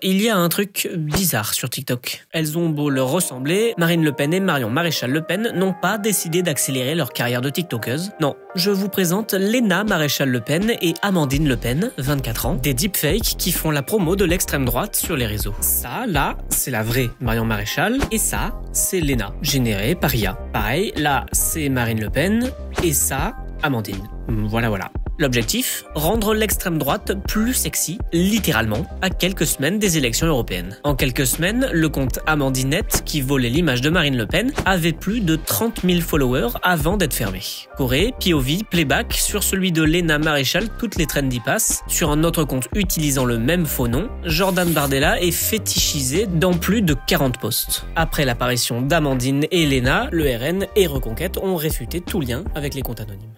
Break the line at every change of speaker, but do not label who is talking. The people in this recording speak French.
Il y a un truc bizarre sur TikTok. Elles ont beau leur ressembler, Marine Le Pen et Marion Maréchal Le Pen n'ont pas décidé d'accélérer leur carrière de TikTokeuse. Non, je vous présente Léna Maréchal Le Pen et Amandine Le Pen, 24 ans, des deepfakes qui font la promo de l'extrême droite sur les réseaux. Ça, là, c'est la vraie Marion Maréchal, et ça, c'est Léna, générée par IA. Pareil, là, c'est Marine Le Pen, et ça, Amandine. Voilà, voilà. L'objectif Rendre l'extrême droite plus sexy, littéralement, à quelques semaines des élections européennes. En quelques semaines, le compte Amandinette, qui volait l'image de Marine Le Pen, avait plus de 30 000 followers avant d'être fermé. Corée, POV, playback, sur celui de Lena Maréchal, toutes les trendy passent. Sur un autre compte utilisant le même faux nom, Jordan Bardella est fétichisé dans plus de 40 posts. Après l'apparition d'Amandine et Lena, le RN et Reconquête ont réfuté tout lien avec les comptes anonymes.